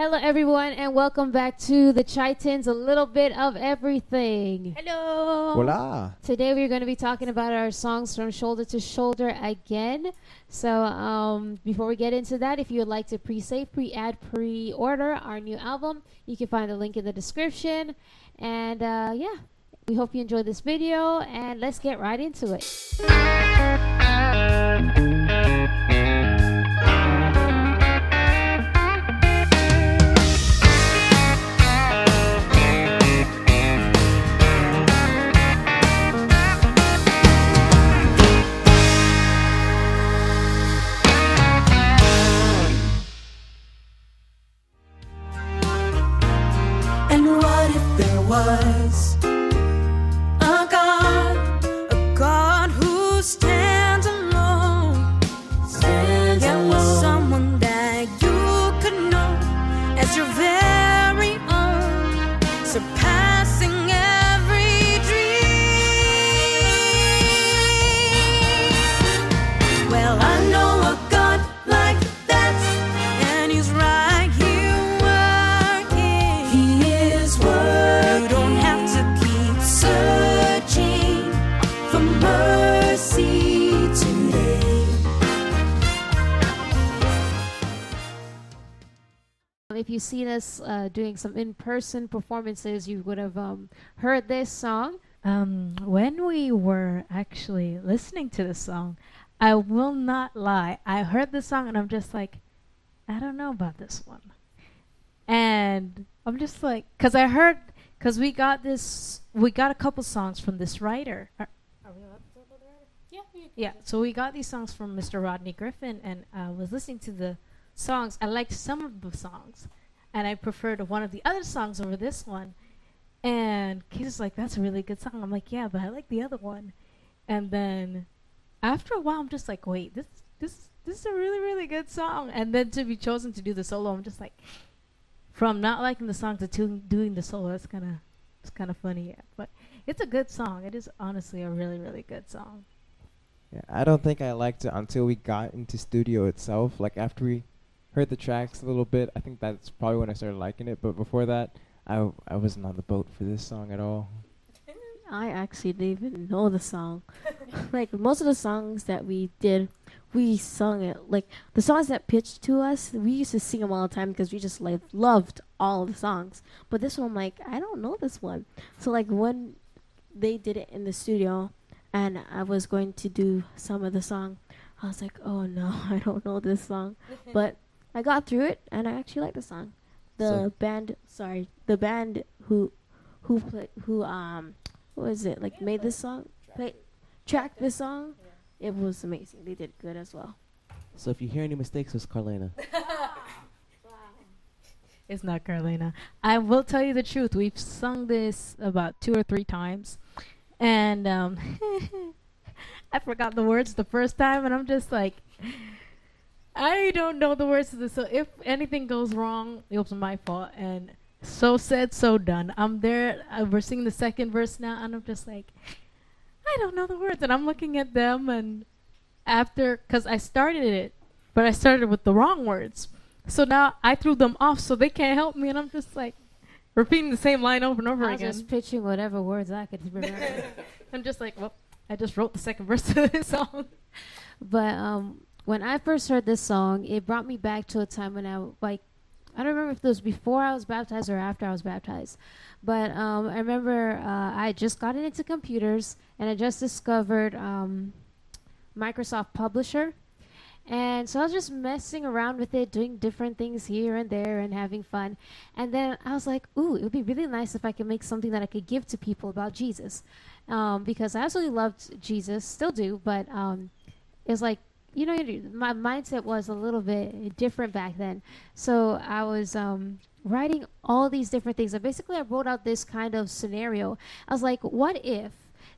Hello, everyone, and welcome back to the Chitans, a little bit of everything. Hello. Voila. Today, we're going to be talking about our songs from shoulder to shoulder again. So, um, before we get into that, if you would like to pre save, pre add, pre order our new album, you can find the link in the description. And uh, yeah, we hope you enjoyed this video, and let's get right into it. If us uh, doing some in person performances, you would have um, heard this song. Um, when we were actually listening to the song, I will not lie. I heard the song and I'm just like, I don't know about this one. And I'm just like, because I heard, because we got this, we got a couple songs from this writer. Are, are we allowed to talk about the writer? Yeah. Yeah. So we got these songs from Mr. Rodney Griffin, and I was listening to the songs. I liked some of the songs, and I preferred one of the other songs over this one. And Keith like, "That's a really good song." I'm like, "Yeah, but I like the other one." And then after a while, I'm just like, "Wait, this this this is a really really good song." And then to be chosen to do the solo, I'm just like, from not liking the song to to doing the solo, it's kind of it's kind of funny, yeah. But it's a good song. It is honestly a really really good song. Yeah, I don't think I liked it until we got into studio itself. Like after we heard the tracks a little bit, I think that's probably when I started liking it. But before that, I w- I wasn't on the boat for this song at all. I actually didn't even know the song. like most of the songs that we did, we sung it. Like the songs that pitched to us, we used to sing them all the time because we just like loved all the songs. But this one, I'm like, I don't know this one. So like when they did it in the studio, and I was going to do some of the song, I was like, oh no, I don't know this song. but I got through it, and I actually like the song. The So- band, sorry, the band who, who play, who um what was it like made this song play track this song it was amazing they did good as well So if you hear any mistakes, it's Carlena. It's not Carolina. I will tell you the truth. We've sung this about two or three times, and um, I forgot the words the first time, and I'm just like, I don't know the words to this. So if anything goes wrong, it was my fault. And so said, so done. I'm there. Uh, we're singing the second verse now, and I'm just like, I don't know the words, and I'm looking at them, and after, cause I started it, but I started with the wrong words. So now I threw them off so they can't help me, and I'm just like repeating the same line over and over I again. just pitching whatever words I could remember. I'm just like, well, I just wrote the second verse of this song. But um, when I first heard this song, it brought me back to a time when I like I don't remember if it was before I was baptized or after I was baptized. But um, I remember uh, I had just gotten into computers and I just discovered um, Microsoft Publisher. And so I was just messing around with it, doing different things here and there and having fun. And then I was like, ooh, it would be really nice if I could make something that I could give to people about Jesus. Um, because I absolutely loved Jesus, still do, but um, it's like you know my mindset was a little bit different back then so i was um writing all these different things and basically i wrote out this kind of scenario i was like what if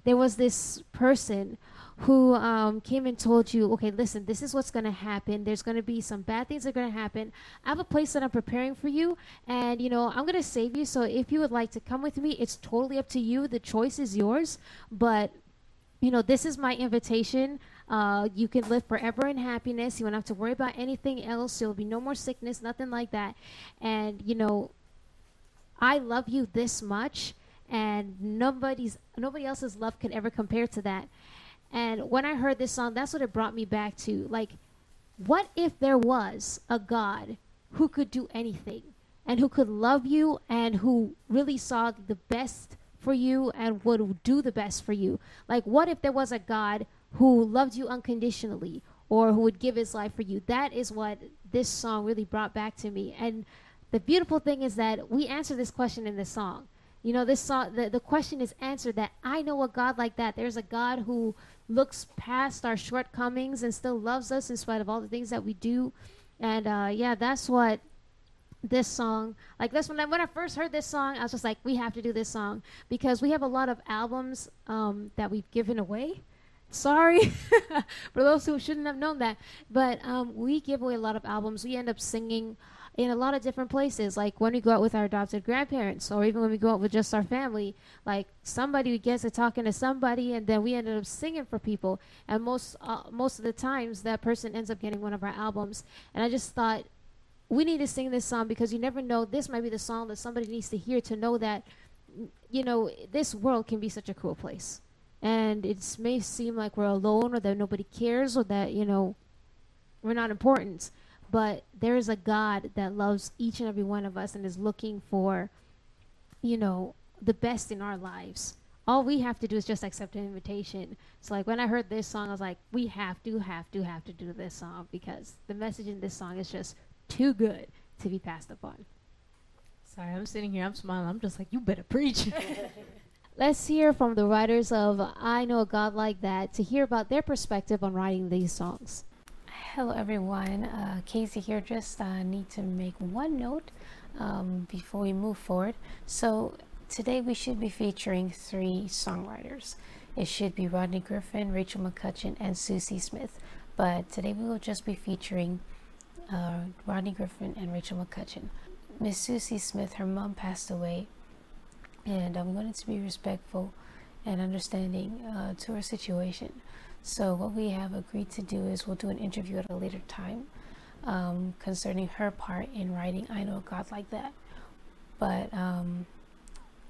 there was this person who um, came and told you, okay, listen, this is what's going to happen. There's going to be some bad things that are going to happen. I have a place that I'm preparing for you, and you know I'm going to save you. So if you would like to come with me, it's totally up to you. The choice is yours. But you know, this is my invitation. Uh, you can live forever in happiness. You won't have to worry about anything else. There will be no more sickness, nothing like that. And you know, I love you this much, and nobody's nobody else's love can ever compare to that. And when I heard this song, that's what it brought me back to. Like, what if there was a God who could do anything and who could love you and who really saw the best for you and would do the best for you? Like, what if there was a God who loved you unconditionally or who would give his life for you? That is what this song really brought back to me. And the beautiful thing is that we answer this question in this song. You know, this song, the, the question is answered that I know a God like that. There's a God who looks past our shortcomings and still loves us in spite of all the things that we do. And uh, yeah, that's what this song like this when I, when I first heard this song I was just like we have to do this song because we have a lot of albums um, that we've given away sorry for those who shouldn't have known that but um, we give away a lot of albums we end up singing in a lot of different places. Like when we go out with our adopted grandparents, or even when we go out with just our family, like somebody gets to talking to somebody, and then we ended up singing for people. And most uh, most of the times, that person ends up getting one of our albums. And I just thought we need to sing this song because you never know. This might be the song that somebody needs to hear to know that you know this world can be such a cool place. And it may seem like we're alone, or that nobody cares, or that you know we're not important but there is a God that loves each and every one of us and is looking for, you know, the best in our lives. All we have to do is just accept an invitation. So like when I heard this song, I was like, we have to, have to, have to do this song because the message in this song is just too good to be passed upon. Sorry, I'm sitting here, I'm smiling. I'm just like, you better preach. Let's hear from the writers of I Know a God Like That to hear about their perspective on writing these songs. Hello everyone, uh, Casey here. Just uh, need to make one note um, before we move forward. So today we should be featuring three songwriters. It should be Rodney Griffin, Rachel McCutcheon, and Sue C. Smith. But today we will just be featuring uh, Rodney Griffin and Rachel McCutcheon. Miss Sue C. Smith, her mom passed away, and I'm going to be respectful and understanding uh, to her situation. So what we have agreed to do is we'll do an interview at a later time um, concerning her part in writing I Know God Like That. But um,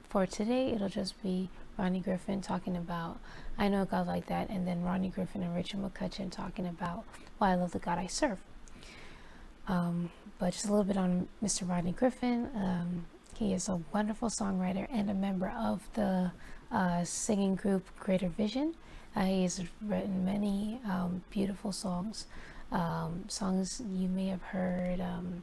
for today, it'll just be Rodney Griffin talking about I Know a God Like That, and then Rodney Griffin and Rachel McCutcheon talking about why I love the God I serve. Um, but just a little bit on Mr. Rodney Griffin. Um, he is a wonderful songwriter and a member of the uh, singing group Greater Vision. Uh, he's written many um, beautiful songs, um, songs you may have heard um,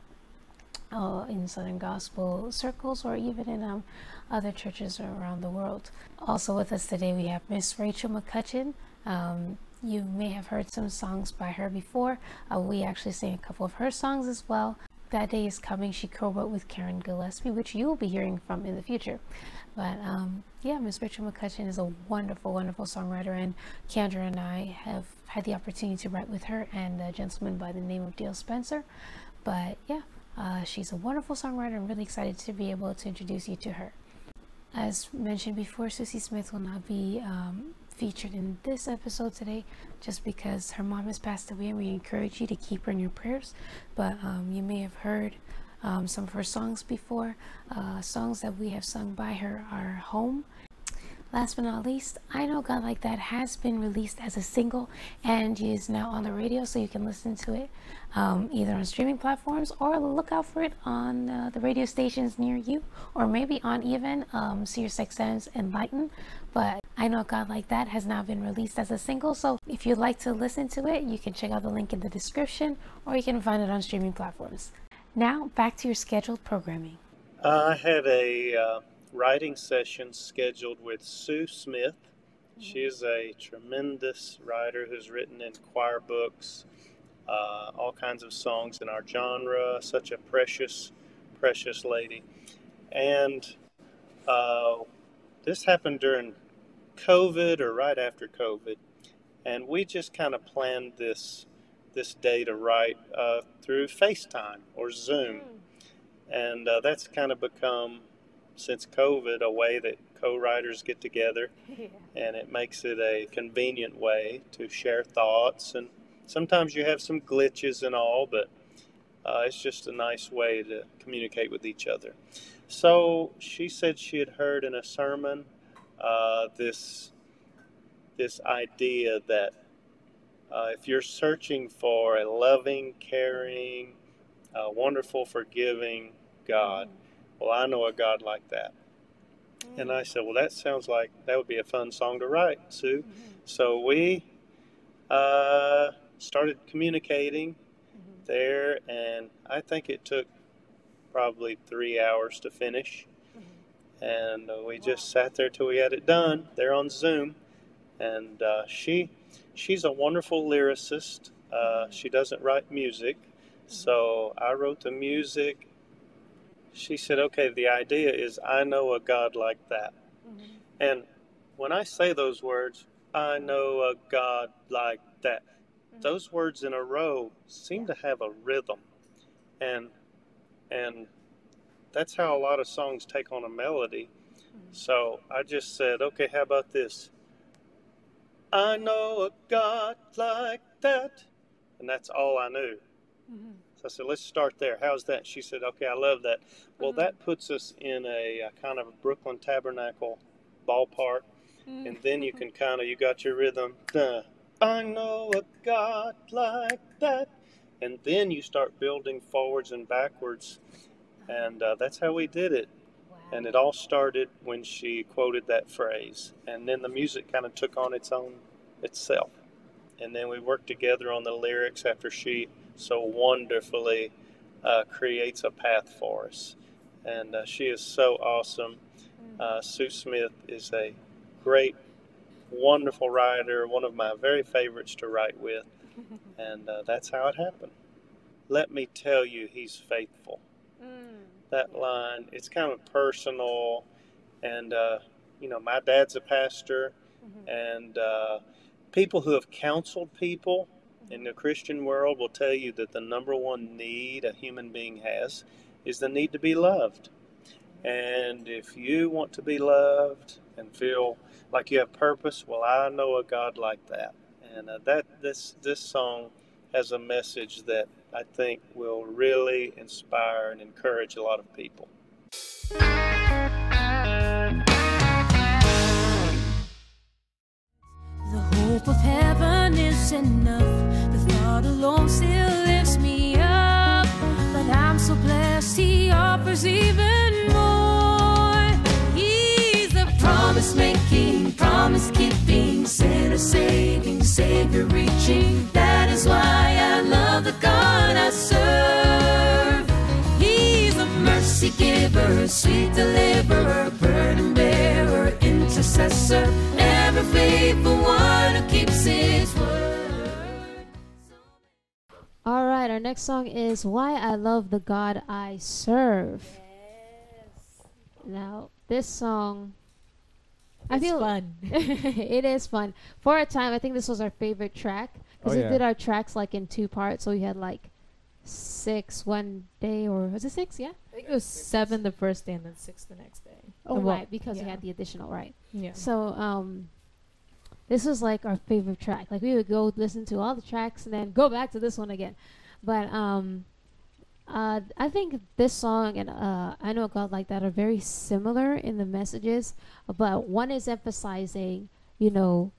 uh, in Southern Gospel circles or even in um, other churches around the world. Also with us today we have Miss Rachel McCutcheon. Um, you may have heard some songs by her before. Uh, we actually sing a couple of her songs as well. That Day is Coming, she co-wrote with Karen Gillespie, which you will be hearing from in the future. But um, yeah, Miss Rachel McCutcheon is a wonderful, wonderful songwriter, and Kendra and I have had the opportunity to write with her and a gentleman by the name of Dale Spencer. But yeah, uh, she's a wonderful songwriter. I'm really excited to be able to introduce you to her. As mentioned before, Sue C. Smith will not be um, featured in this episode today just because her mom has passed away and we encourage you to keep her in your prayers. But um, you may have heard um, some of her songs before. Uh, songs that we have sung by her are Home. Last but not least, I Know God Like That has been released as a single and is now on the radio so you can listen to it um, either on streaming platforms or look out for it on uh, the radio stations near you or maybe on even um, Sirius XM's Enlighten. But I Know God Like That has now been released as a single so if you'd like to listen to it, you can check out the link in the description or you can find it on streaming platforms. Now, back to your scheduled programming. I had a uh, writing session scheduled with Sue Smith. She is a tremendous writer who's written in choir books, uh, all kinds of songs in our genre, such a precious, precious lady. And uh, this happened during COVID or right after COVID. And we just kind of planned this this day to write uh, through FaceTime or Zoom. And uh, that's kind of become, since COVID, a way that co-writers get together, and it makes it a convenient way to share thoughts. And sometimes you have some glitches and all, but uh, it's just a nice way to communicate with each other. So she said she had heard in a sermon uh, this this idea that uh, if you're searching for a loving, caring, uh, wonderful, forgiving God, well, I know a God like that. And I said, well, that sounds like that would be a fun song to write, Sue. So we uh, started communicating there, and I think it took probably three hours to finish. And uh, we just sat there till we had it done there on Zoom. And uh, she, she's a wonderful lyricist. Uh, she doesn't write music, so I wrote the music. She said, "Okay, the idea is I know a God like that." And when I say those words, I know a God like that. Those words in a row seem to have a rhythm, and and that's how a lot of songs take on a melody. So I just said, okay, how about this? I know a God like that, and that's all I knew. So I said, let's start there. How's that? She said, okay, I love that. Well, that puts us in a, uh kind of a Brooklyn Tabernacle ballpark, and then you can kind of you got your rhythm. Duh. I know a God like that, and then you start building forwards and backwards, and uh, that's how we did it. And it all started when she quoted that phrase, and then the music kind of took on its own itself. And then we worked together on the lyrics after she so wonderfully uh, creates a path for us. And uh, she is so awesome. Uh, Sue Smith is a great, wonderful writer, one of my very favorites to write with. And uh, that's how it happened. Let me tell you, he's faithful. That line, it's kind of personal. And, uh, you know, my dad's a pastor, and uh, people who have counseled people in the Christian world will tell you that the number one need a human being has is the need to be loved. And if you want to be loved and feel like you have purpose, well, I know a God like that. And uh, that this this song has a message that I think will really inspire and encourage a lot of people. The hope of heaven is enough. The thought alone still lifts me up. But I'm so blessed, He offers even more. He's the promise making, promise keeping, sinner saving, Savior reaching. That is why I giver, sweet deliverer, burden bearer, intercessor, ever faithful one who keeps his word. All right, our next song is Why I Love the God I Serve. Now, this song I feel fun. it is fun. For a time, I think this was our favorite track because Oh, we did our tracks like in two parts. So we had like six one day, or was it six? Yeah. I think it was seven the first day and then six the next day. Oh, Well, right, because we had the additional right. Yeah. So um, this was like our favorite track. Like we would go listen to all the tracks and then go back to this one again. But um, uh, I think this song and uh, I know God like that are very similar in the messages, but one is emphasizing, you know,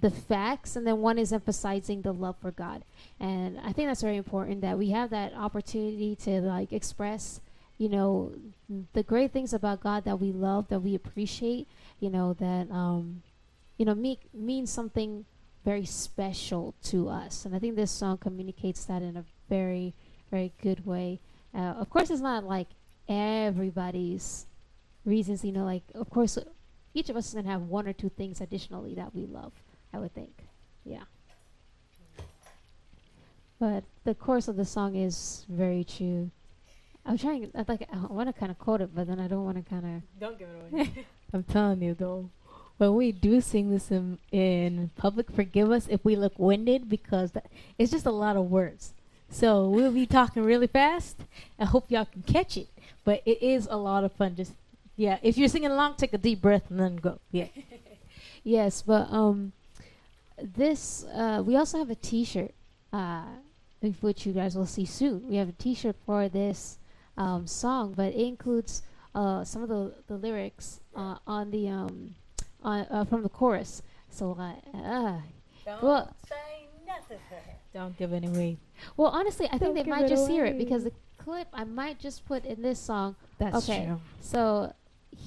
the facts, and then one is emphasizing the love for God. And I think that's very important that we have that opportunity to like express, you know, the great things about God that we love, that we appreciate, you know, that um, you know, me- means something very special to us. And I think this song communicates that in a very, very good way. Uh, of course, it's not like everybody's reasons, you know, like, of course, each of us is going to have one or two things additionally that we love, I would think. Yeah. But the chorus of the song is very true. I'm trying, I like, I want to kind of quote it, but then I don't want to kind of. Don't give it away. I'm telling you though, when we do sing this in, in public, forgive us if we look winded because that, it's just a lot of words. So we'll be talking really fast. I hope y'all can catch it. But it is a lot of fun just Yeah, if you're singing along, take a deep breath and then go. Yeah. Yes, but um, this uh, we also have a T-shirt, uh, which you guys will see soon. We have a T-shirt for this um song, but it includes uh some of the the lyrics uh, on the um on uh, from the chorus. So uh, uh well Don't give any away. well honestly, I think Don't they might it just hear it because the clip I might just put in this song That's Okay. true. So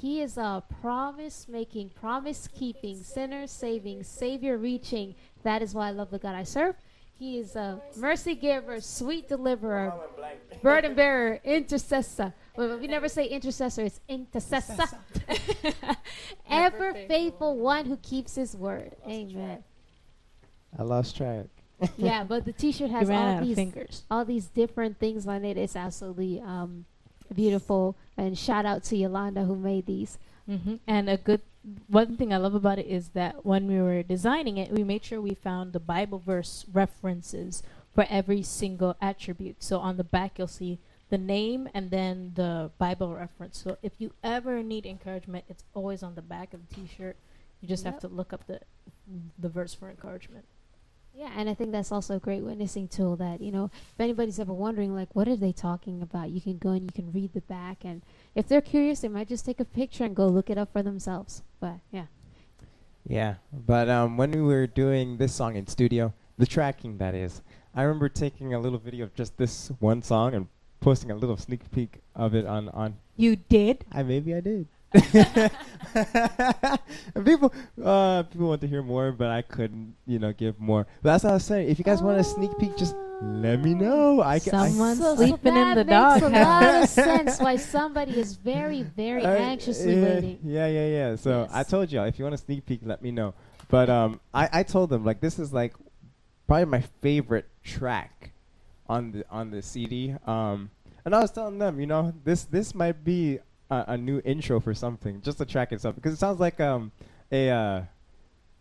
he is a promise making, promise keeping, sinner saving, savior reaching. That is why I love the God I serve. He is a mercy giver, sweet deliverer, burden bearer, intercessor. Well, we never say intercessor, it's intercessor. Ever faithful one who keeps his word. Amen. I lost track. Yeah, but the t-shirt has all these fingers. all these different things on it. It's absolutely um, beautiful. And shout out to Yolanda who made these. hmm And a good one thing I love about it is that when we were designing it, we made sure we found the Bible verse references for every single attribute. So on the back, you'll see the name and then the Bible reference. So if you ever need encouragement, it's always on the back of the T-shirt. You just have to look up the the verse for encouragement. Yeah, and I think that's also a great witnessing tool that, you know, if anybody's ever wondering, like, what are they talking about? You can go and you can read the back. And if they're curious, they might just take a picture and go look it up for themselves. But yeah. Yeah, but um, when we were doing this song in studio, the tracking that is, I remember taking a little video of just this one song and posting a little sneak peek of it on on. You did? I maybe I did. And people, uh, people want to hear more, but I couldn't, you know, give more. But that's what I was saying. If you guys want a sneak peek, just let me know. I can. Someone's So- so sleeping in that the makes a lot of sense why somebody is very, very Uh, anxiously yeah, waiting. Yeah, yeah, yeah. So I told y'all if you want a sneak peek, let me know. But um, I, I told them like this is like probably my favorite track on the on the CD. Um, and I was telling them, you know, this this might be a, a new intro for something, just the track itself, because it sounds like um a uh,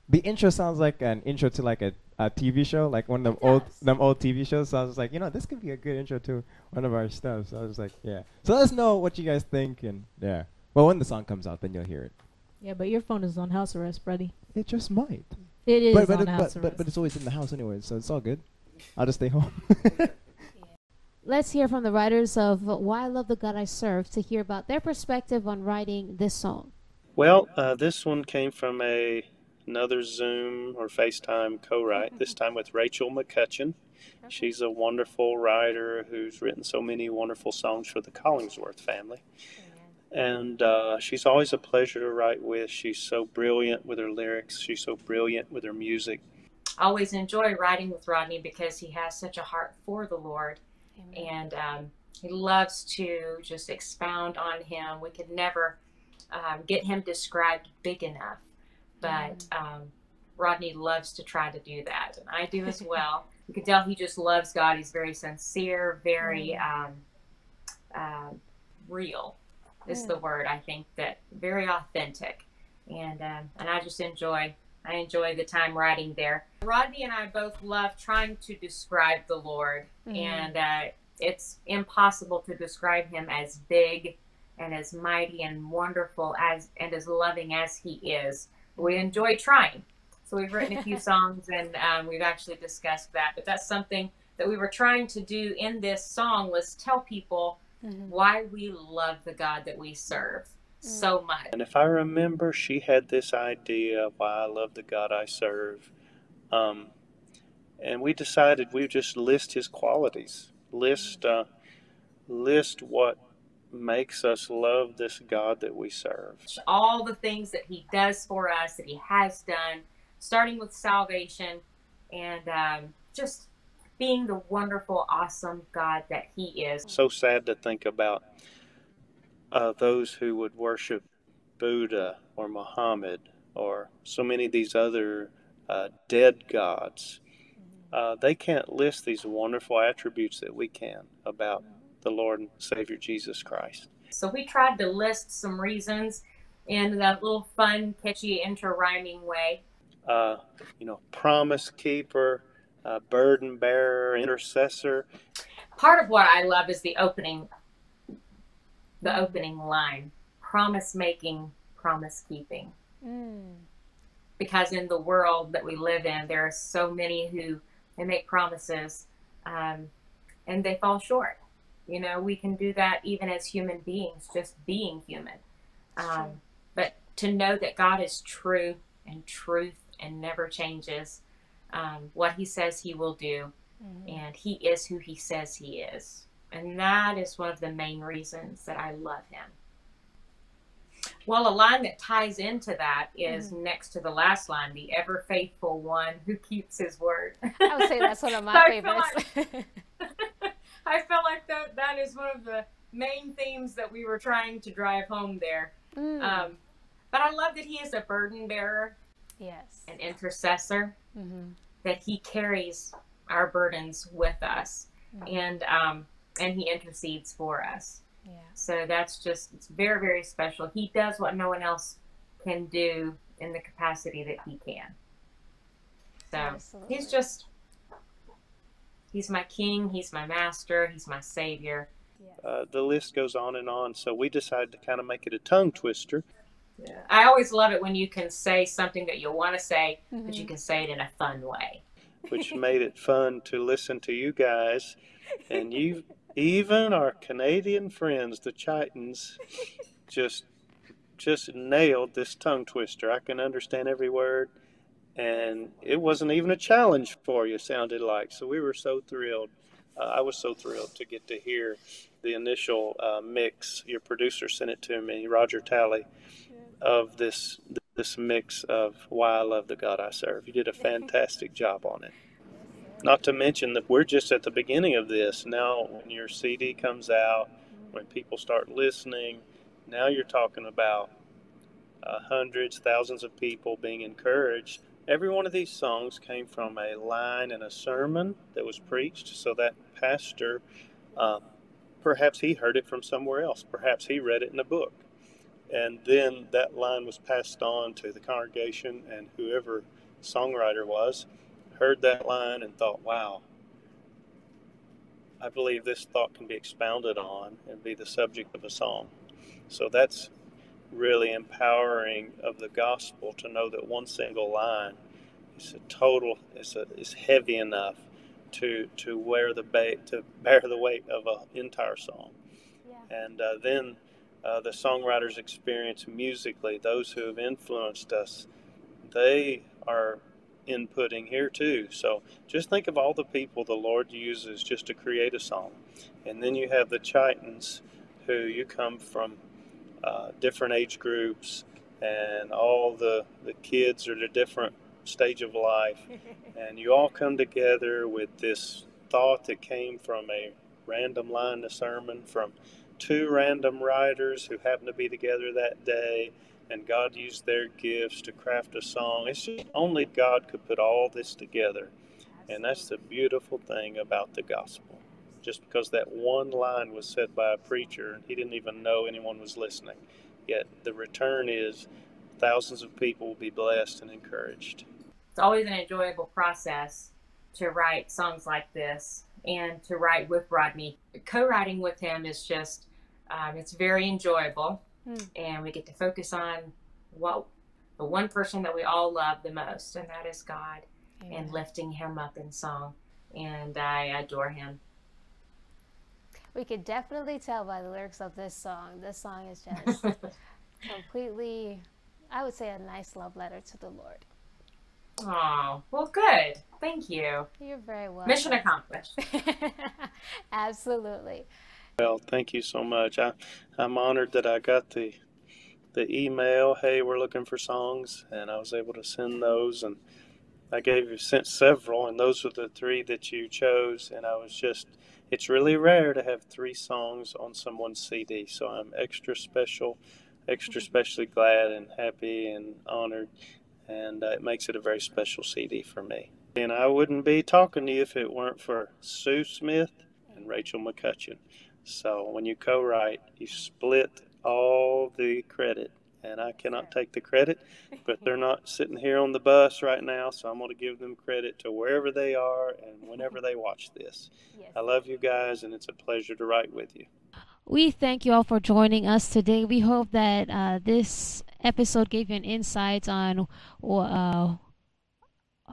the intro sounds like an intro to like a, a TV show, like one of them old them old TV shows. So I was like, you know, this could be a good intro to one of our stuff. So I was like, yeah. So let us know what you guys think, and yeah. Well, when the song comes out, then you'll hear it. Yeah, but your phone is on house arrest, buddy. It just might. It is but but, on it- house but, arrest. but but it's always in the house anyway, so it's all good. I'll just stay home. Let's hear from the writers of Why I Love the God I Serve to hear about their perspective on writing this song. Well, uh, this one came from a another Zoom or FaceTime co-write. This time with Rachel McCutcheon. She's a wonderful writer who's written so many wonderful songs for the Collingsworth family, and uh, she's always a pleasure to write with. She's so brilliant with her lyrics. She's so brilliant with her music. I always enjoy writing with Rodney because he has such a heart for the Lord and um, he loves to just expound on him. We could never um, get him described big enough, but um, Rodney loves to try to do that, and I do as well. you can tell he just loves God. He's very sincere, very um, uh, real. Is the word I think that very authentic, and um, and I just enjoy I enjoy the time writing there. Rodney and I both love trying to describe the Lord, and uh, it's impossible to describe him as big and as mighty and wonderful as and as loving as he is. We enjoy trying. So we've written a few songs and um, we've actually discussed that. But that's something that we were trying to do in this song was tell people why we love the God that we serve so much. And if I remember, she had this idea why I love the God I serve. Um, and we decided we'd just list his qualities, list, uh, list what makes us love this God that we serve. all the things that he does for us that he has done starting with salvation and um, just being the wonderful awesome god that he is So sad to think about uh, those who would worship Buddha or Muhammad or so many of these other uh, dead gods. Uh, they can't list these wonderful attributes that we can about the Lord and Savior Jesus Christ. so we tried to list some reasons in that little fun catchy inter-rhyming way Uh, you know, promise keeper, uh, burden bearer, intercessor. part of what i love is the opening the opening line promise making, promise keeping. Mm. Because in the world that we live in, there are so many who they make promises um, and they fall short. You know, we can do that even as human beings, just being human. Um, but to know that God is true and truth and never changes, um, what He says He will do, Mhm. and He is who He says He is. And that is one of the main reasons that I love Him. Well, a line that ties into that is next to the last line, the ever faithful one who keeps his word. I would say that's one of my favorites. I felt like that that is one of the main themes that we were trying to drive home there. Mm. Um, but I love that he is a burden bearer, yes. an intercessor, hmm that he carries our burdens with us, Mhm. and um, and he intercedes for us. Yeah. So that's just it's very very special. He does what no one else can do in the capacity that he can. So Absolutely. he's just he's my king. He's my master. He's my savior. Uh, the list goes on and on. So we decided to kind of make it a tongue twister. Yeah. I always love it when you can say something that you want to say, but Mm-hmm. you can say it in a fun way. which made it fun to listen to you guys. And you, even our Canadian friends, the Chitans, just just nailed this tongue twister. I can understand every word, and it wasn't even a challenge for you. Sounded like so. We were so thrilled. Uh, I was so thrilled to get to hear the initial uh, mix. Your producer sent it to me, Roger Talley, of this this mix of why I love the God I serve. You did a fantastic job on it. Not to mention that we're just at the beginning of this. Now, when your CD comes out, when people start listening, now you're talking about uh, hundreds, thousands of people being encouraged. Every one of these songs came from a line in a sermon that was preached, so that pastor, um, perhaps he heard it from somewhere else. Perhaps he read it in a book. And then that line was passed on to the congregation, and whoever songwriter was heard that line and thought, wow, I believe this thought can be expounded on and be the subject of a song. So that's really empowering of the gospel to know that one single line is a total is a, is heavy enough to to wear the ba- to bear the weight of an entire song. Yeah. And uh, then uh, the songwriter's experience musically, those who have influenced us, they are inputting here too. So just think of all the people the Lord uses just to create a song. And then you have the Chitans, who you come from uh, different age groups, and all the, the kids are at a different stage of life. and you all come together with this thought that came from a random line of sermon from two random writers who happened to be together that day and God used their gifts to craft a song. It's just only God could put all this together. And that's the beautiful thing about the gospel. Just because that one line was said by a preacher, and he didn't even know anyone was listening. Yet the return is thousands of people will be blessed and encouraged. It's always an enjoyable process to write songs like this and to write with Rodney. Co-writing with him is just um, it's very enjoyable, Hmm. and we get to focus on what the one person that we all love the most, and that is God, Amen. and lifting Him up in song. And I adore Him. We could definitely tell by the lyrics of this song. This song is just completely, I would say, a nice love letter to the Lord. Oh, well, good. Thank you. You're very welcome. Mission accomplished. Absolutely. Well, thank you so much. I, I'm honored that I got the the email. Hey, we're looking for songs, and I was able to send those. And I gave you sent several, and those were the three that you chose. And I was just, it's really rare to have three songs on someone's CD, so I'm extra special, extra specially glad and happy and honored, and uh, it makes it a very special CD for me. And I wouldn't be talking to you if it weren't for Sue Smith and Rachel McCutcheon. So when you co-write, you split all the credit, and I cannot take the credit, but they're not sitting here on the bus right now, so I'm going to give them credit to wherever they are and whenever they watch this. Yes. I love you guys, and it's a pleasure to write with you. we thank you all for joining us today. We hope that uh, this episode gave you an insight on uh,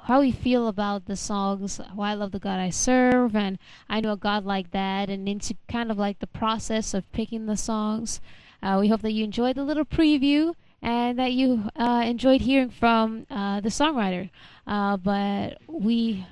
how we feel about the songs why i love the god i serve and i know a god like that and into kind of like the process of picking the songs. Uh, we hope that you enjoyed the little preview and that you uh, enjoyed hearing from uh, the songwriter. Uh, but we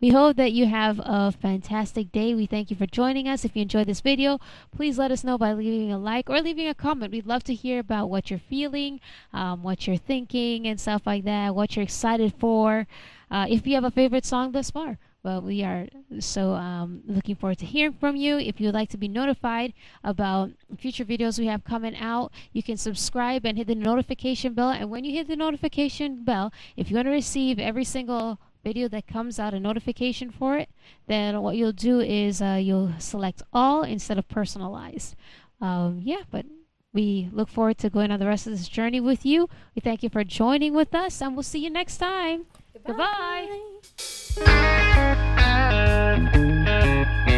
we hope that you have a fantastic day. We thank you for joining us. If you enjoyed this video, please let us know by leaving a like or leaving a comment. We'd love to hear about what you're feeling, um, what you're thinking, and stuff like that, what you're excited for. Uh, if you have a favorite song thus far. Well, we are so um, looking forward to hearing from you. If you'd like to be notified about future videos we have coming out, you can subscribe and hit the notification bell. And when you hit the notification bell, if you want to receive every single video that comes out a notification for it, then what you'll do is uh, you'll select all instead of personalized. Um, yeah, but we look forward to going on the rest of this journey with you. We thank you for joining with us, and we'll see you next time. Goodbye. Goodbye.